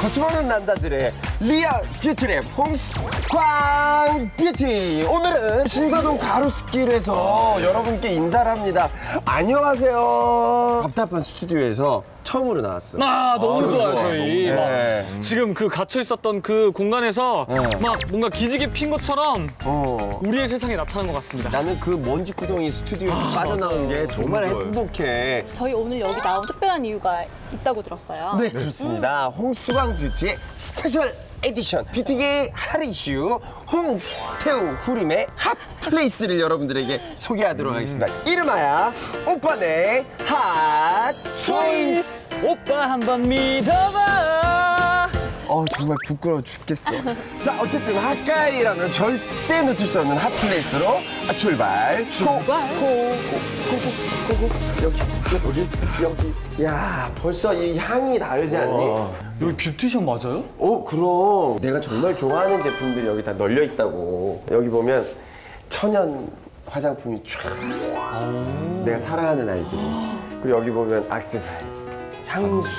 거침없는 남자들의 real beauty lab 홍스광 뷰티. 오늘은 신사동 가로수길에서 여러분께 인사를 합니다. 안녕하세요. 답답한 스튜디오에서 처음으로 나왔어 아 너무 좋아요 저희. 네. 막 지금 그 갇혀 있었던 그 공간에서 막 뭔가 기지개 핀 것처럼 어. 우리의 세상에 나타난 것 같습니다. 나는 그 먼지 구덩이 스튜디오에서 빠져나온 게 정말 행복해. 저희 오늘 여기 나온 특별한 이유가 있다고 들었어요. 네 그렇습니다. 홍스광 뷰티의 special edition. hot issue 홍태우 후림의 hot place를 여러분들에게 소개하도록 하겠습니다. 이름하여 오빠네 핫 초이스. 오빠 한번 믿어봐. 어 정말 부끄러워 죽겠어. 자 어쨌든 hot guy라면 절대 놓칠 수 없는 hot place로 출발. 출발. 고고고고고 여기 여기 여기. 야 벌써 이 향이 다르지 않니? 여기 beauty shop 맞아요? 어, 그럼. 내가 정말 좋아하는 제품들이 여기 다 널려 있다고. 여기 보면 천연 화장품이 쫙. 내가 사랑하는 아이들. 그리고 여기 보면 악세사리, 향수,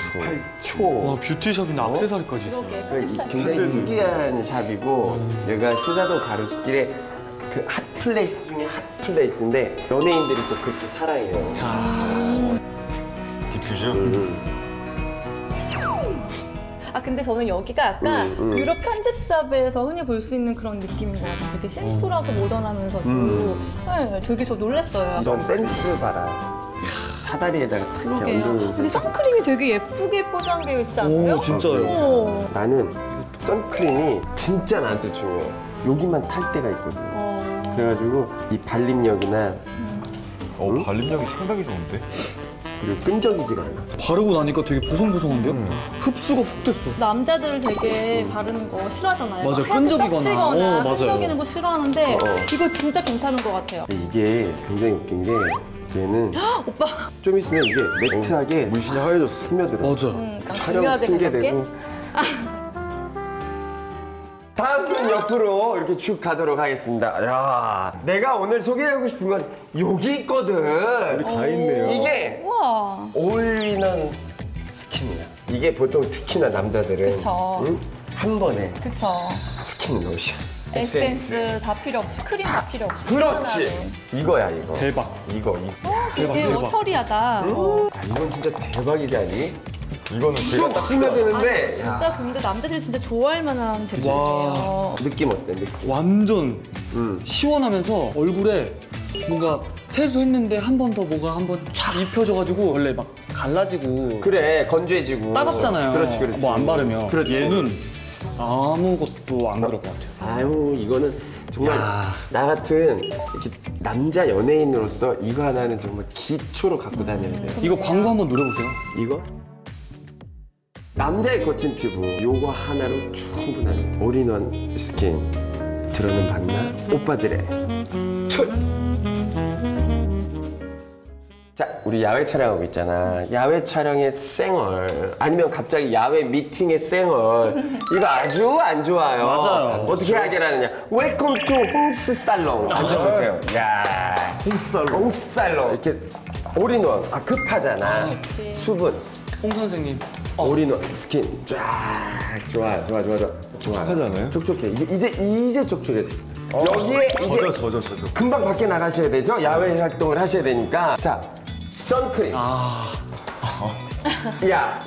초. 와 beauty shop이나 액세서리까지 있어요. 그러게 그 굉장히 특이한 shop이고 여기가 신사동 가로수길에 그 hot place 중에 hot place인데 연예인들이 또 그렇게 사랑해요. 디퓨저? 아 근데 저는 여기가 약간 음, 유럽 편집샵에서 흔히 볼 수 있는 그런 느낌인 것 같아요. 되게 심플하고 모던하면서도 네, 되게 저 놀랐어요. 음. 넌 센스 봐라. 사다리에다가 탁 이렇게 그러게요. 얹어놓은 근데 선크림이 되게 예쁘게 포장되어 있지 않나요? 오, 진짜요? 오. 나는 선크림이 진짜 나한테 중요해. 여기만 탈 때가 있거든. 어. 그래가지고 이 발림력이나 어, 발림력이 상당히 좋은데? 그리고 끈적이지가 않아. 바르고 나니까 되게 보송보송한데요? 흡수가 훅 됐어. 남자들 되게 바르는 거 싫어하잖아요. 하얗게 끈적이거나. 어, 맞아요. 끈적이는 거 싫어하는데 어. 이거 진짜 괜찮은 것 같아요. 이게 굉장히 웃긴 게 얘는 오빠 좀 있으면 이게 matte하게 물씬이 하얘졌어. 스며들어. 맞아. 음, 약간 촬영 중요하게 핑계 생각해? 대고. 다음 분 옆으로 이렇게 쭉 가도록 하겠습니다. 야, 내가 오늘 소개하고 싶은 건 여기 있거든. 다 있네요. 이게 우와. 올인원 스킨이야. 이게 보통 특히나 남자들은 그쵸. 응? 한 번에 그쵸. 스킨 로션, 에센스 다 필요 없이 크림 다 필요 없이 그렇지. 시원하게. 이거야 이거. 대박. 이거 이거. 되게 대박. 워터리하다. 어, 아, 이건 진짜 대박이지 않니? 이거는 제가 쑥딱 스며드는데 야, 진짜 근데 남자들이 진짜 좋아할 만한 제품이에요. 느낌 어때? 느낌? 완전 음. 시원하면서 얼굴에 뭔가 세수했는데 한 번 더 뭐가 한 번 쫙 입혀져가지고 원래 막 갈라지고 그래 건조해지고. 따갑잖아요. 그렇지 그렇지. 뭐 안 바르면. 그렇지. 얘는 아무것도 안 그럴 것 같아요. 아유 이거는 정말 야. 나 같은 이렇게 남자 연예인으로서 이거 하나는 정말 기초로 갖고 다녀야 돼. 이거 광고 한번 노려보세요. 이거 남자의 거친 피부 요거 하나로 충분한 올인원 스킨. 들어는 봤나? 오빠들의 choice 자 우리 야외 촬영하고 있잖아. 야외 촬영의 쌩얼 아니면 갑자기 야외 미팅의 쌩얼. 이거 아주 안 좋아요. 맞아요. 어떻게 해결하느냐. welcome to 홍's 살롱 앉아보세요. 야. 홍살로. 홍살롱 이렇게 올인원 아 급하잖아 그치. 수분. 홍 선생님. 올인원 스킨. 쫙. 좋아 좋아 좋아 좋아 좋아 촉촉하지 않아요? 촉촉해. 이제 이제 이제 촉촉해졌어. 여기에 이제 젖어, 젖어, 젖어. 금방 밖에 나가셔야 되죠? 야외 활동을 하셔야 되니까. 자 선크림. 아. 야.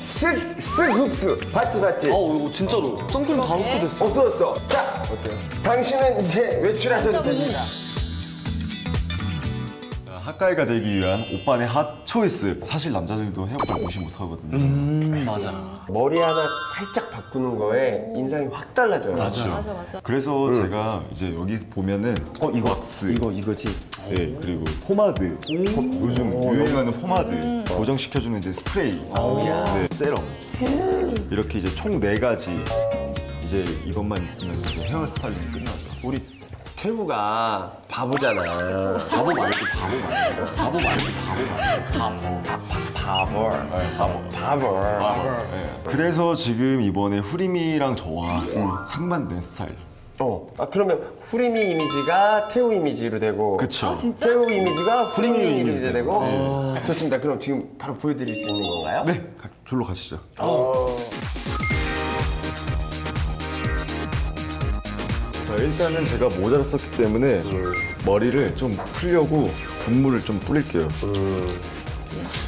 쓱쓱 흡수 봤지 봤지? 어, 이거 진짜로. 선크림 바로 흡수 됐어. 없어졌어 자 당신은 이제 외출하셔도 됩니다 핫가이가 되기 위한 오빠네 핫 초이스. 사실 남자들도 헤어컬 무시 못하거든요. 음 맞아. 머리 하나 살짝 바꾸는 거에 인상이 확 달라져요. 맞아. 맞아 맞아. 그래서 제가 이제 여기 보면은 어 이거 왁스, 이거 이거지? 네, 그리고 포마드, 요즘 유행하는 포마드, 고정시켜주는 이제 스프레이, 네, 세럼. 이렇게 이제 총 네 가지. 이제 이것만 있으면 이제 hair styling 끝나죠. 우리 태우가 바보잖아 바보 말고 바보 말고 바보 말고 바보 말고 바보 네, 바보. 바보 네. 그래서 지금 이번에 후림이랑 저와 상반된 스타일 어. 아, 그러면 후리미 이미지가 태우 이미지로 되고. 그쵸. 아 진짜? 태우 이미지가 후리미 후리미 이미지로 이미지 되고. 좋습니다. 그럼 지금 바로 보여드릴 수 있는 건가요? 네, 가- 졸로 가시죠. 자, 일단은 제가 모자를 썼기 때문에 머리를 좀 풀려고 분무를 좀 뿌릴게요.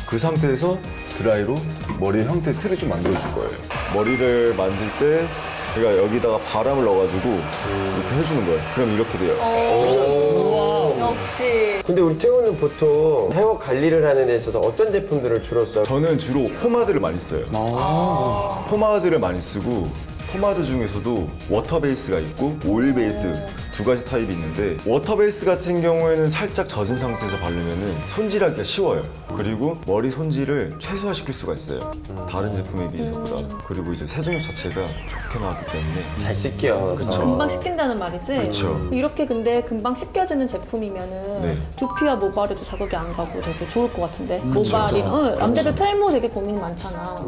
그 상태에서 드라이로 머리 형태 틀을 좀 만들어줄 거예요. 머리를 만들 때 제가 여기다가 바람을 넣어가지고 이렇게 해주는 거예요. 그럼 이렇게 돼요. 역시 근데 우리 태우는 보통 헤어 관리를 하는 데 있어서 어떤 제품들을 주로 써요? 저는 주로 포마드를 많이 써요. 포마드를 많이 쓰고 포마드 중에서도 water base가 있고 oil base 두 가지 타입이 있는데 water base 같은 경우에는 살짝 젖은 상태에서 바르면은 손질하기가 쉬워요. 그리고 머리 손질을 최소화시킬 수가 있어요. 다른 제품에 비해서보다. 그리고 이제 세정력 자체가 좋게 나왔기 때문에 잘 씻겨. 그쵸. 금방 씻긴다는 말이지? 그쵸. 이렇게 근데 금방 씻겨지는 제품이면 은 네. 두피와 모발에도 자극이 안 가고 되게 좋을 것 같은데 모발이 어, 남자들 탈모 되게 고민 많잖아 어,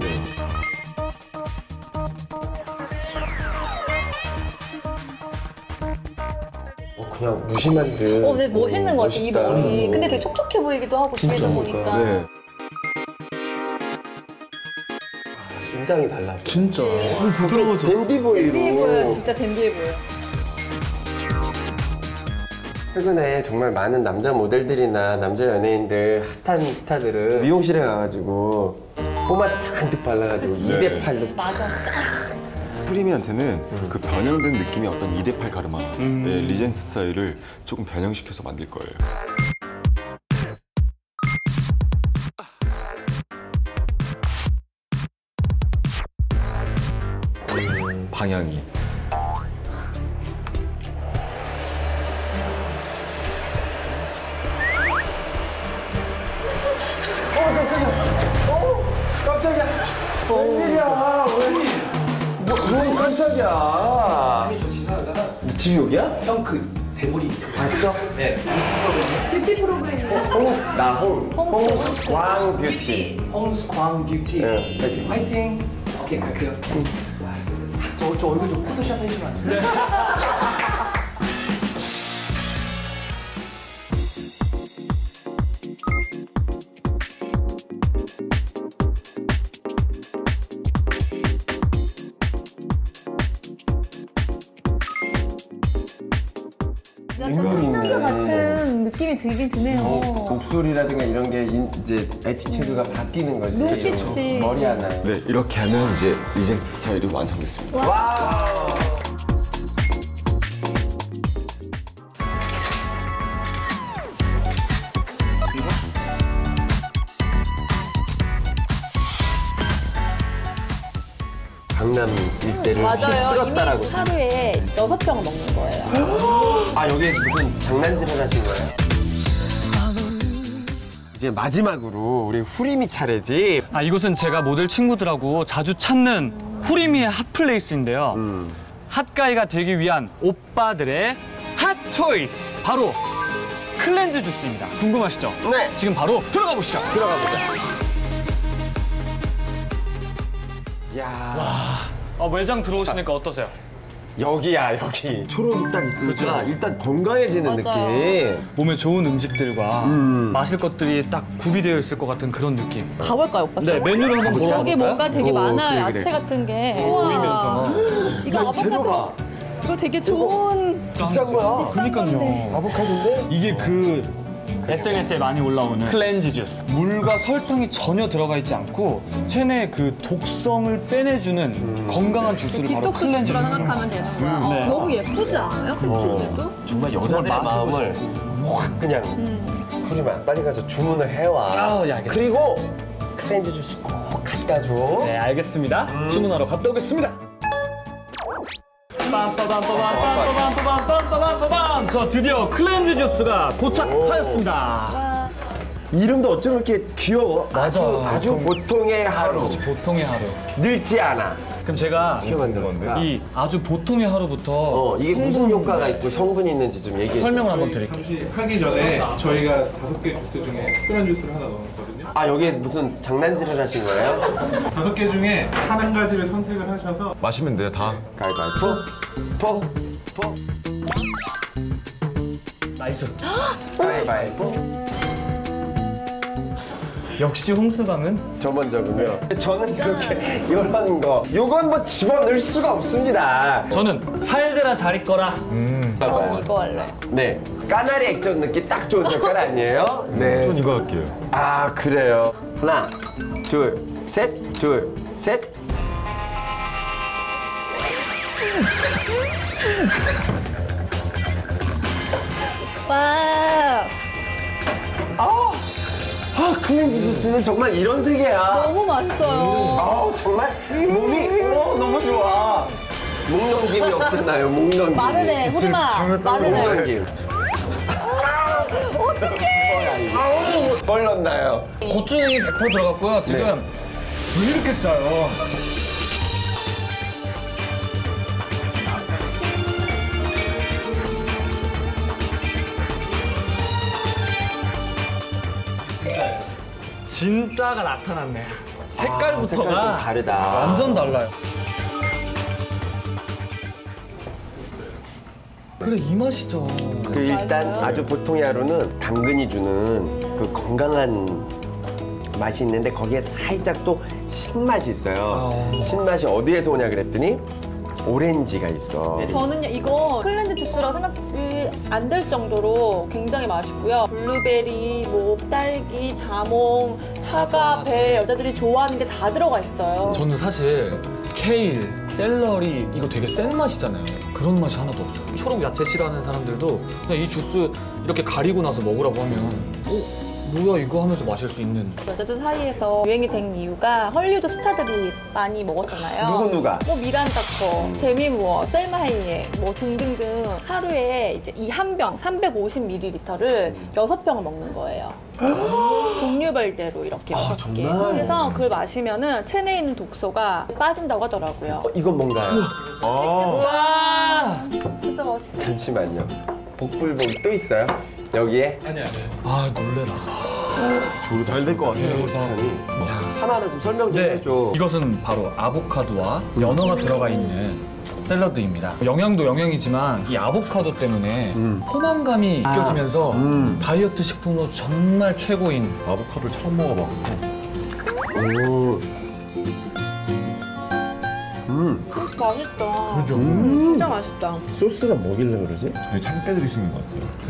그냥 무심한 듯. 어, 되게 멋있는 것 같아 이 멋있다. 머리 근데 되게 촉촉해 보이기도 하고 뒤에서 보니까 네. 인상이 달라. 진짜. 부드러워져. dandy boy로. dandy해 보여 진짜 dandy해 보여 최근에 정말 많은 남자 모델들이나 남자 연예인들 핫한 스타들은 미용실에 가가지고 포마드 잔뜩 발라가지고 그치. 2대 8로 맞아 프리미한테는 그 변형된 느낌의 어떤 2대8 가르마 의 리젠트 스타일을 조금 변형시켜서 만들 거예요. 음, 방향이 깜짝이야. 집이 여기야? 덩크 대머리 봤어? 네 뷰티 프로그램이야 홍, 나 홍. 홍스. 홍광 뷰티. 홍스 광 뷰티 네, 파이팅. 화이팅 오케이 갈게요 저, 저 얼굴 좀 포토샵 해주면 안 돼요? 약간 상남자 같은 느낌이 들긴 드네요 목소리라든가 이런 게 인- 이제 attitude가 바뀌는 거지. 눈빛이. 그죠? 머리 하나에. 네 이렇게 하면 이제 regent 스타일이 완성됐습니다. 강남 일대를 맞아요 쓸었다라고. 이미 하루에 여섯 병을 먹는 거예요 아 여기 무슨 장난질을 하신 거예요? 이제 마지막으로 우리 후림이 차례지. 아 이곳은 제가 모델 친구들하고 자주 찾는 후림이의 hot place인데요. 음. 핫가이가 되기 위한 오빠들의 핫 초이스 바로 cleanse 주스입니다. 궁금하시죠? 네. 지금 바로 들어가 보시죠. 들어가 보자. 야 아, 매장 들어오시니까 어떠세요? 여기야 여기. 초록이 딱 있으니까 일단 건강해지는 맞아요. 느낌. 몸에 좋은 음식들과 마실 것들이 딱 구비되어 있을 것 같은 그런 느낌. 가볼까요 오빠? 네, 메뉴를 한번 보러 여기 가볼까요? 뭔가 되게 오, 많아요 그래, 그래. 야채 같은 게 보이면서. 이거. 아보카도 이거 되게 좋은 비싼 거야. 비싼 건데 아보카도인데? 이게 그 SNS에 많이 올라오는 cleanse 주스. 물과 설탕이 전혀 들어가 있지 않고 체내의 그 독성을 빼내주는 건강한 주스를 바로 detox cleanse 주스라 주스. 생각하면 되는 거야 어, 네. 너무 예쁘지 않아요? 패키지도? 정말 여자들의 정말 맛있고 마음을 확 그냥 후리만 빨리 가서 주문을 해와. 아, 예, 알겠습니다. 그리고 클렌즈 주스 꼭 갖다 줘. 네, 알겠습니다. 주문하러 갔다 오겠습니다. 빰빠밤빠밤빰빠밤빠밤빰빠밤 저 드디어 클렌즈 주스가 도착하였습니다. 와, 이름도 어쩜 이렇게 귀여워. 맞아. 아주, 아주 보통의 하루. 보통의 하루. 늙지 않아. 그럼 제가 만들었을까? 이 아주 보통의 하루부터 어, 이게 무슨 효과가 있고 성분이 있는지 좀 얘기해 줘. 설명을 한번 드릴게요. 잠시 하기 전에 저희가 다섯 개 주스 중에 특별한 주스를 하나 넣었거든요. 아, 여기에 무슨 장난질을 하신 거예요? 다섯 개 중에 한 한 가지를 선택을 하셔서 마시면 돼요 다. 가위바위보. 포. 가위바위보. nice. 가위바위보. 역시 홍수방은 저 먼저군요. 저는 이렇게 이런 거. 요건 뭐 집어넣을 수가 없습니다. 저는 살들아 잘 있거라. 전 이거 할래. 네. 까나리 액젓 넣기 딱 좋은 색깔 아니에요? 네. 전 이거 할게요. 아, 그래요. 하나, 둘, 셋, 둘, 셋. 와 아, 클렌즈 주스는 정말 이런 색이야. 너무 맛있어요. 아우, 정말 몸이 어, 너무 좋아. 목 넘김이 없잖아요, 목 넘김. 해, 후리마. 말을 목. 넘김. 뭘 넣나요? 고추냉이 100% 들어갔고요. 지금 왜 이렇게 짜요? 진짜가 나타났네. 색깔 좀 색깔부터가 다르다. 완전 달라요. 그래 이 맛이죠. 그 일단 맞아요. 아주 보통의 하루는 당근이 주는 그 건강한 맛이 있는데 거기에 살짝 또 신맛이 있어요. 신맛이 어디에서 오냐 그랬더니 오렌지가 있어. 저는요 이거 클렌즈 주스라고 생각이 안 될 정도로 굉장히 맛있고요. 블루베리, 뭐 딸기, 자몽, 사과, 배 여자들이 좋아하는 게 다 들어가 있어요. 저는 사실 케일, 샐러리 이거 되게 센 맛이잖아요. 그런 맛이 하나도 없어요. 초록 야채 싫어하는 사람들도 그냥 이 주스 이렇게 가리고 나서 먹으라고 하면 어 뭐야 이거 하면서 마실 수 있는 여자들 사이에서 유행이 된 이유가 헐리우드 스타들이 많이 먹었잖아요. 누구 누가? 뭐 미란다 거, 데미 무어, 셀마 하이에 뭐 등등등 하루에 이제 이 한 병 350ml를 여섯 병을 먹는 거예요. 종류별대로 이렇게 여섯 개. 정말? 그래서 그걸 마시면은 체내에 있는 독소가 빠진다고 하더라고요. 어, 이건 뭔가요? 와 진짜 맛있겠다. 잠시만요. 복불복 또 있어요? 여기에? 아 놀래라. 잘될 것 같아요. 하나를 좀 설명 좀 네, 해줘. 이것은 바로 아보카도와 연어가 들어가 있는 샐러드입니다. 영양도 영양이지만 이 아보카도 때문에 포만감이 느껴지면서 다이어트 식품으로 정말 최고인 아보카도를 처음 먹어봐. 오. 맛있다. 그죠? 진짜 맛있다. 소스가 뭐길래 그러지? 되게 참깨 들으시는 것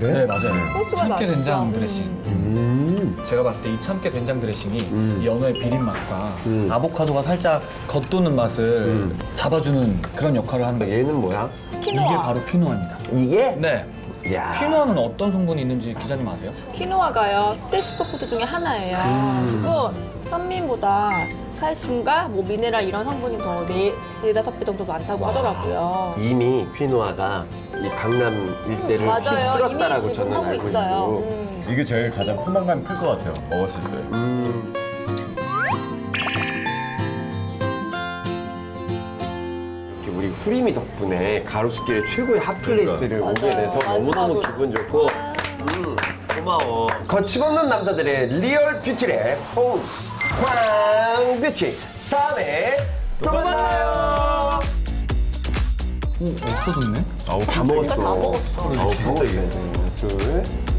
같아요. 네 맞아요. 소스가 참깨. 된장 음. 드레싱. 음. 제가 봤을 때 이 참깨 된장 드레싱이 음. 이 연어의 비린 맛과 음. 아보카도가 살짝 겉도는 맛을 잡아주는 그런 역할을 하는 거예요. 얘는 뭐야? 이게 퀴노아. 바로 퀴노아입니다. 이게? 네. 야. 퀴노아는 어떤 성분이 있는지 기자님 아세요? 퀴노아가요 10대 슈퍼푸드 중에 하나예요. 음. 그리고 현미보다 칼슘과 뭐 미네랄 이런 성분이 더 네, 네다섯 배 정도 많다고 하더라고요. 이미 퀴노아가 이 강남 일대를 맞아요. 휩쓸었다라고 이미 지금 저는 하고 알고 있어요. 있고. 음. 이게 제일 가장 포만감이 클 것 같아요. 먹었을 때. 후리미 덕분에 가로수길의 최고의 hot place를 그러니까. 오게 돼서. 너무너무. 기분 좋고 음, 고마워 거침없는 남자들의 real beauty lab 홍스 광뷰티 다음에 또 만나요 없어졌네. 아우 다 먹었어 다 먹었어. 아우 둘 셋.